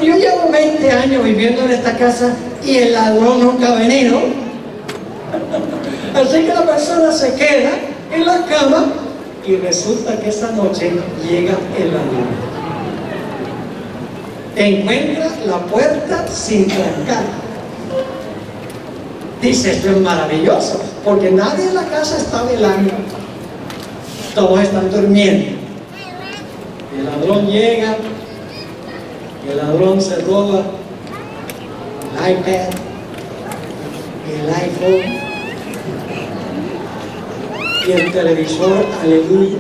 Yo llevo 20 años viviendo en esta casa y el ladrón nunca ha venido. Así que la persona se queda en la cama y resulta que esa noche llega el ladrón. Encuentra la puerta sin trancar. Dice, esto es maravilloso, porque nadie en la casa está velando. Todos están durmiendo. El ladrón llega, el ladrón se roba el iPad, el iPhone, y el televisor, aleluya.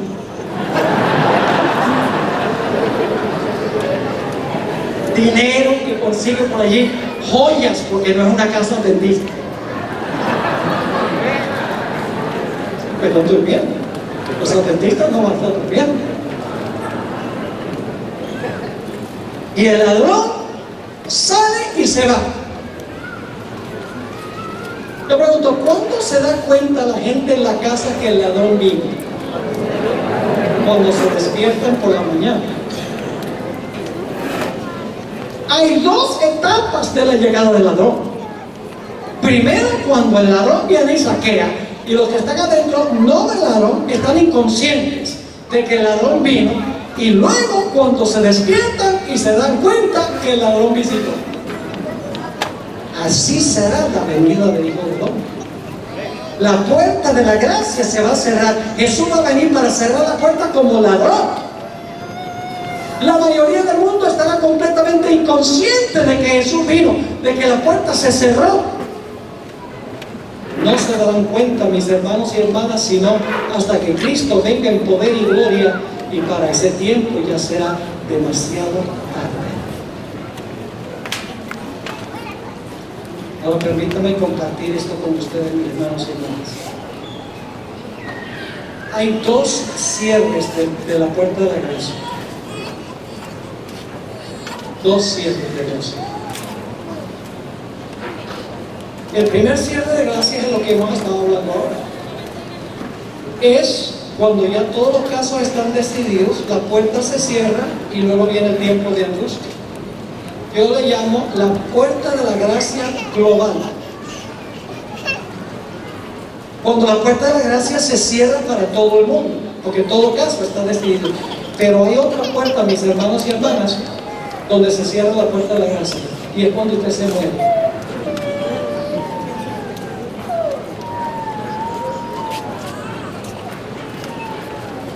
Dinero que consigue por allí, joyas, porque no es una casa dentista. Pero no durmiendo. Los dentistas no van a estar durmiendo. Y el ladrón sale y se va. Yo pregunto, ¿cuándo se da cuenta la gente en la casa que el ladrón vino? Cuando se despiertan por la mañana. Hay dos etapas de la llegada del ladrón. Primero, cuando el ladrón viene y saquea, Y los que están adentro no velaron, están inconscientes de que el ladrón vino y luego cuando se despiertan y se dan cuenta que el ladrón visitó. Así será la venida del Hijo. La puerta de la gracia se va a cerrar. Jesús va a venir para cerrar la puerta como ladrón. La mayoría del mundo estará completamente inconsciente de que Jesús vino, de que la puerta se cerró. No se darán cuenta, mis hermanos y hermanas, sino hasta que Cristo venga en poder y gloria y para ese tiempo ya será demasiado Ahora permítame compartir esto con ustedes, mis hermanos y hermanas. Hay dos cierres de, de la puerta de la gracia dos cierres de gracia. El primer cierre de gracia es lo que hemos estado hablando ahora. Es cuando ya todos los casos están decididos, la puerta se cierra y luego viene el tiempo de angustia. Yo le llamo la puerta de la gracia global. Cuando la puerta de la gracia se cierra para todo el mundo, porque todo caso está decidido. Pero hay otra puerta, mis hermanos y hermanas, donde se cierra la puerta de la gracia. Y es cuando usted se muere.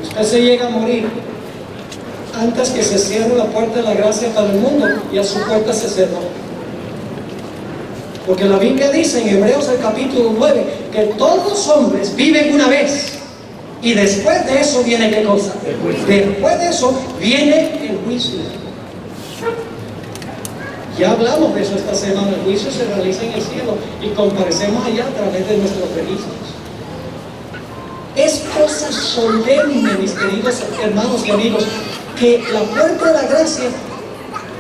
Usted se llega a morir antes que se cierre la puerta de la gracia para el mundo y a su puerta se cerró. Porque la Biblia dice en Hebreos el capítulo 9 que todos los hombres viven una vez y después de eso viene qué cosa? Después de eso viene el juicio. Ya hablamos de eso esta semana. El juicio se realiza en el cielo y comparecemos allá a través de nuestros registros. Es cosa solemne, mis queridos hermanos y amigos, que la puerta de la gracia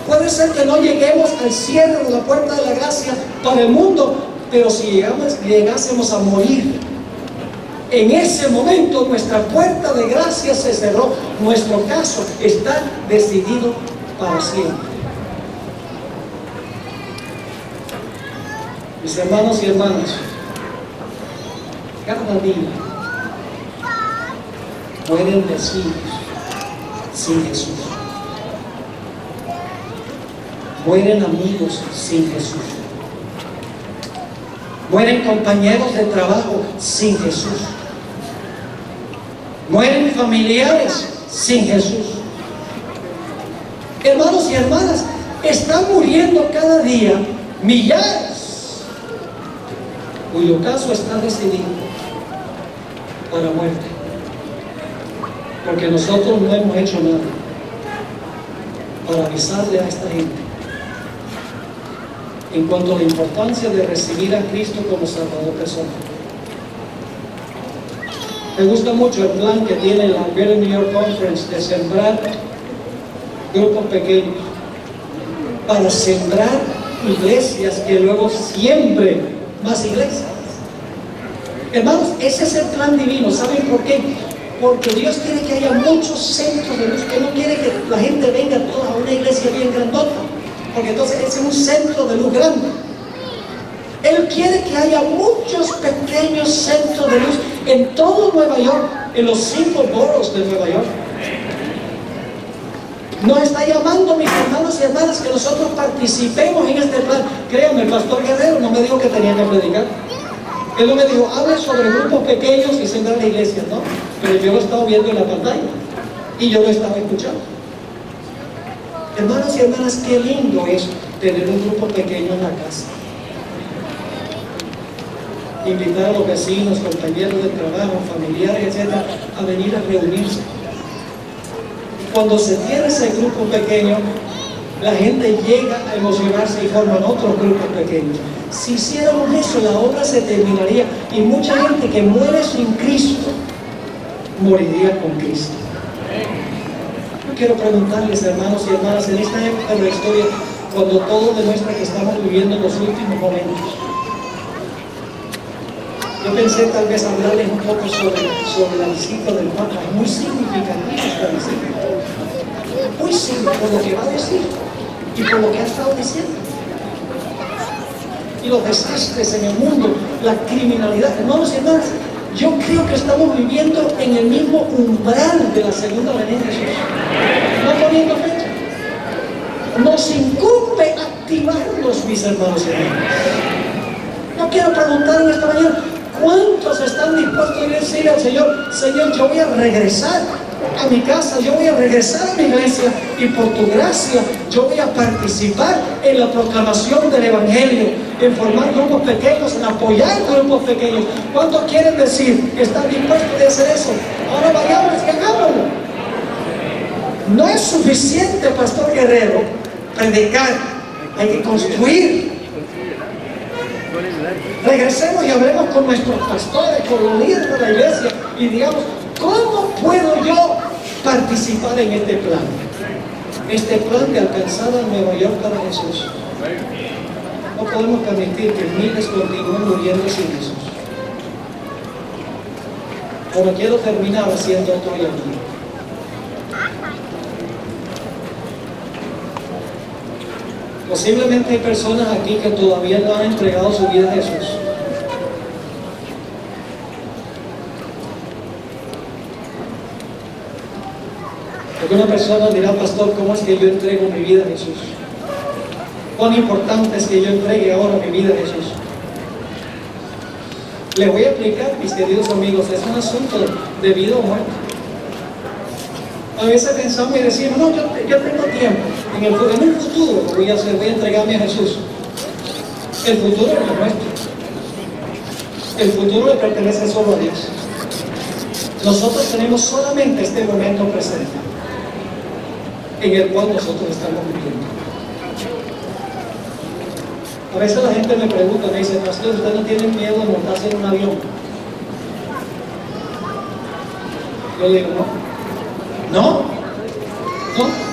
puede ser que no lleguemos al cierre de la puerta de la gracia para el mundo, pero si llegamos, llegásemos a morir, en ese momento nuestra puerta de gracia se cerró, nuestro caso está decidido para siempre. Mis hermanos y hermanas, cada día mueren vecinos sin Jesús. Mueren amigos sin Jesús. Mueren compañeros de trabajo sin Jesús. Mueren familiares sin Jesús. Hermanos y hermanas, están muriendo cada día millares cuyo caso está decidido para muerte. Porque nosotros no hemos hecho nada para avisarle a esta gente en cuanto a la importancia de recibir a Cristo como Salvador personal. Me gusta mucho el plan que tiene la Greater New York Conference de sembrar grupos pequeños para sembrar iglesias que luego siempre más iglesias. Hermanos, ese es el plan divino. ¿Saben por qué? Porque Dios quiere que haya muchos centros de luz, que no quiere que la gente venga toda a una iglesia bien grandota, porque entonces ese es un centro de luz grande. Él quiere que haya muchos pequeños centros de luz en todo Nueva York, en los cinco boroughs de Nueva York. Nos está llamando, mis hermanos y hermanas, que nosotros participemos en este plan. Créanme, el pastor Guerrero no me dijo que tenía que predicar. Él no me dijo, hable sobre grupos pequeños y sembrar la iglesia, ¿no? Pero yo lo estaba viendo en la pantalla y yo lo estaba escuchando. Hermanos y hermanas, qué lindo es tener un grupo pequeño en la casa. Invitar a los vecinos, compañeros de trabajo, familiares, etcétera, a venir a reunirse cuando se tiene ese grupo pequeño, la gente llega a emocionarse y forman otros grupos pequeños. Si hiciéramos eso, la obra se terminaría y mucha gente que muere sin Cristo moriría con Cristo. Yo quiero preguntarles, hermanos y hermanas, en esta época de la historia, cuando todo demuestra que estamos viviendo los últimos momentos, yo pensé tal vez hablarles un poco sobre, sobre la visita del Papa. Es muy significativa esta visita. Muy simple por lo que va a decir y por lo que ha estado diciendo. Y los desastres en el mundo, la criminalidad. Hermanos y hermanas, yo creo que estamos viviendo en el mismo umbral de la segunda venida de Jesús. No poniendo fecha. Nos incumbe activarnos, mis hermanos y hermanas. No quiero preguntar en esta mañana, ¿cuántos están dispuestos a decir al Señor, Señor, yo voy a regresar a mi casa, yo voy a regresar a mi iglesia y por tu gracia yo voy a participar en la proclamación del Evangelio, en formar grupos pequeños, en apoyar grupos pequeños. ¿Cuántos quieren decir que están dispuestos a hacer eso? Ahora vayamos y hagámoslo. No es suficiente, Pastor Guerrero, predicar, hay que construir. Regresemos y hablemos con nuestros pastores, con los líderes de la iglesia y digamos, ¿cómo puedo yo participar en este plan? Este plan de alcanzar a Nueva York para Jesús. No podemos permitir que miles continúen muriendo sin Jesús. Pero quiero terminar haciendo otro llamado. Posiblemente hay personas aquí que todavía no han entregado su vida a Jesús. Porque una persona dirá, pastor, ¿cómo es que yo entrego mi vida a Jesús? ¿Cuán importante es que yo entregue ahora mi vida a Jesús? Les voy a explicar, mis queridos amigos, es un asunto de vida o muerte. A veces pensamos y decimos, no, yo, tengo tiempo. En el, futuro voy a, hacer, voy a entregarme a Jesús. El futuro es nuestro. El futuro le pertenece solo a Dios. Nosotros tenemos solamente este momento presente en el cual nosotros estamos viviendo. A veces la gente me pregunta, me dice, Pastor, ¿usted no tiene miedo de montarse en un avión? Yo digo, no. ¿No? ¿No?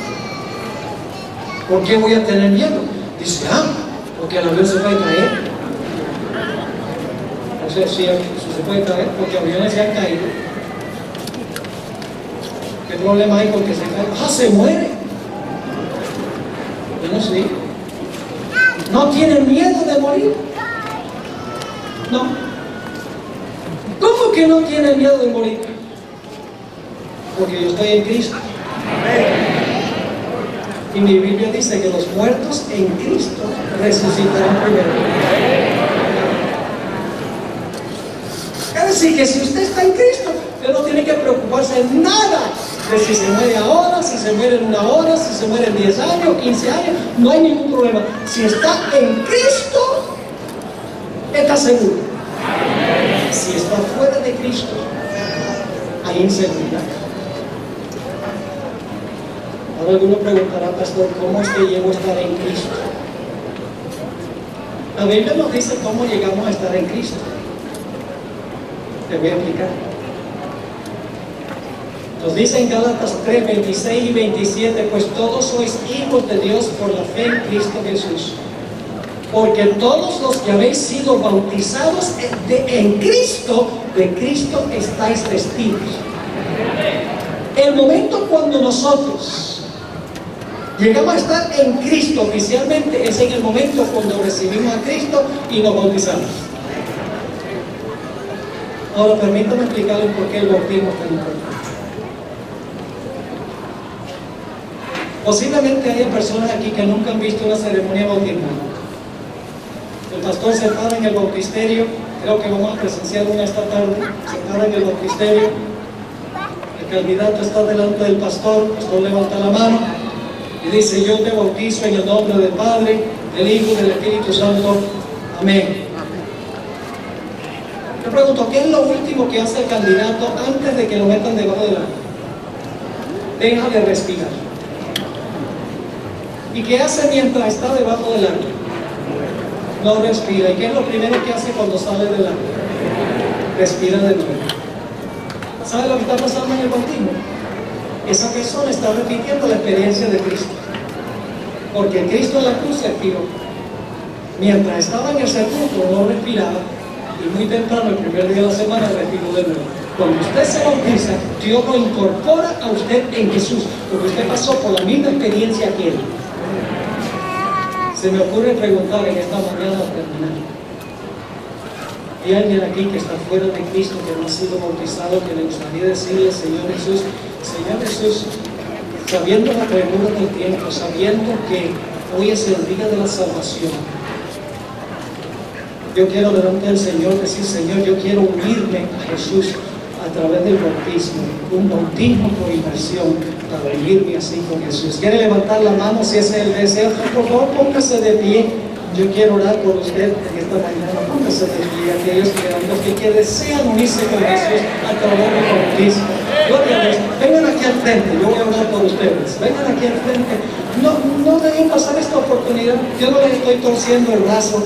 ¿Por qué voy a tener miedo? Dice, ah, porque el avión se puede caer. O sea, sí, se puede caer, porque aviones se han caído. ¿Qué problema hay con que se caiga? ¡Ah, se muere! Bueno, sí. ¿No tienen miedo de morir? No. ¿Cómo que no tienen miedo de morir? Porque yo estoy en Cristo. Y mi Biblia dice que los muertos en Cristo resucitarán primero. Es decir, que si usted está en Cristo, usted no tiene que preocuparse en nada de si se muere ahora, si se muere en una hora, si se muere en 10 años, 15 años, no hay ningún problema. Si está en Cristo, está seguro. Si está fuera de Cristo, hay inseguridad. Ahora alguno preguntará, pastor, ¿cómo es que llego a estar en Cristo? La Biblia nos dice cómo llegamos a estar en Cristo. Te voy a explicar. Nos dice en Gálatas 3, 26 y 27, pues todos sois hijos de Dios por la fe en Cristo Jesús. Porque todos los que habéis sido bautizados en Cristo, de Cristo estáis testigos. El momento cuando nosotros Llegamos a estar en Cristo oficialmente, es en el momento cuando recibimos a Cristo y nos bautizamos. Ahora permítame explicarles por qué el bautismo es tan importante. Posiblemente haya personas aquí que nunca han visto una ceremonia bautismal. El pastor se para en el bautisterio, creo que vamos a presenciar una esta tarde, se para en el bautisterio, el candidato está delante del pastor, el pastor levanta la mano, y dice, yo te bautizo en el nombre del Padre, del Hijo y del Espíritu Santo. Amén. Yo pregunto, ¿qué es lo último que hace el candidato antes de que lo metan debajo del agua? Deja de respirar. ¿Y qué hace mientras está debajo del agua? No respira. ¿Y qué es lo primero que hace cuando sale del agua? Respira de nuevo. ¿Sabe lo que está pasando en el bautismo? esa persona está repitiendo la experiencia de Cristo. Porque Cristo en la cruz respiró. Mientras estaba en el sepulcro no respiraba y muy temprano, el primer día de la semana, respiró de nuevo. Cuando usted se bautiza, Dios lo incorpora a usted en Jesús, porque usted pasó por la misma experiencia que Él. Se me ocurre preguntar en esta mañana terminar. Hay alguien aquí que está fuera de Cristo, que no ha sido bautizado, que le gustaría decirle, Señor Jesús, Señor Jesús, sabiendo la premura del tiempo, sabiendo que hoy es el día de la salvación, yo quiero delante del Señor decir, Señor, yo quiero unirme a Jesús a través del bautismo, un bautismo por inmersión para unirme así con Jesús. ¿Quiere levantar la mano si ese es el deseo? Por favor, póngase de pie. Yo quiero orar por usted en esta mañana. Póngase de pie, aquellos que, que desean unirse con Jesús a través del bautismo. Gloria a Dios. Vengan aquí al frente, yo voy a orar por ustedes. Vengan aquí al frente. No, no dejen pasar esta oportunidad. Yo no les estoy torciendo el brazo.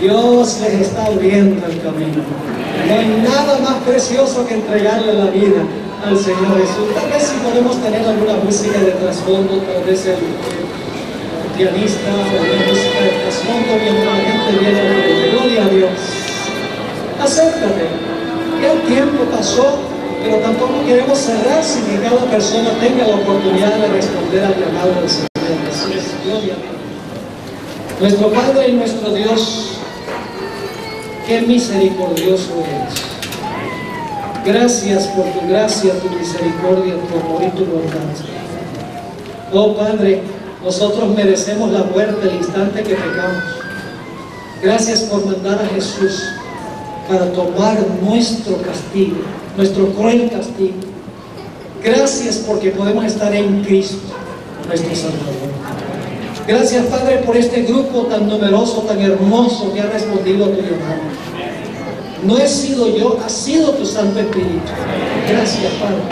Dios les está abriendo el camino. No hay nada más precioso que entregarle la vida al Señor Jesús. Tal vez si podemos tener alguna música de trasfondo, tal vez el pianista o la música de trasfondo mientras la gente viene gloria a Dios. Acércate. El tiempo pasó, pero tampoco queremos cerrar sin que cada persona tenga la oportunidad de responder al llamado del Señor Jesús. Gloria a Dios. Nuestro Padre y nuestro Dios, qué misericordioso eres. Gracias por tu gracia, tu misericordia, tu amor y tu bondad. Oh Padre, nosotros merecemos la muerte el instante que pecamos. Gracias por mandar a Jesús para tomar nuestro castigo, nuestro cruel castigo. Gracias porque podemos estar en Cristo, nuestro Salvador. Gracias, Padre, por este grupo tan numeroso, tan hermoso que ha respondido a tu llamado. No he sido yo, ha sido tu Santo Espíritu. Gracias, Padre.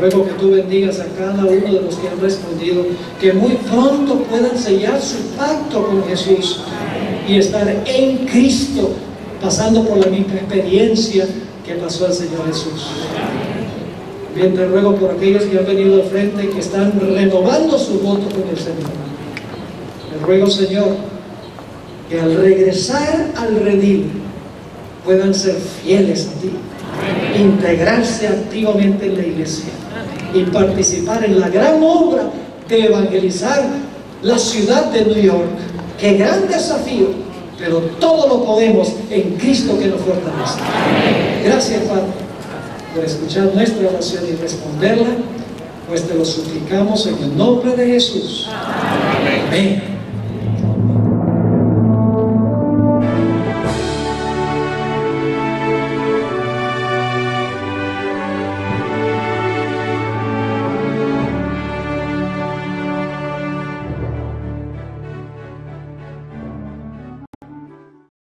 Ruego que tú bendigas a cada uno de los que han respondido, que muy pronto puedan sellar su pacto con Jesús y estar en Cristo, pasando por la misma experiencia que pasó el Señor Jesús. Bien, te ruego por aquellos que han venido al frente y que están renovando su voto con el Señor. Te ruego, Señor, que al regresar al redil puedan ser fieles a ti, integrarse activamente en la iglesia y participar en la gran obra de evangelizar la ciudad de New York. Qué gran desafío, pero todo lo podemos en Cristo que nos fortalece. Gracias, Padre, por escuchar nuestra oración y responderla, pues te lo suplicamos en el nombre de Jesús. Amén.